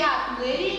Дев'ятої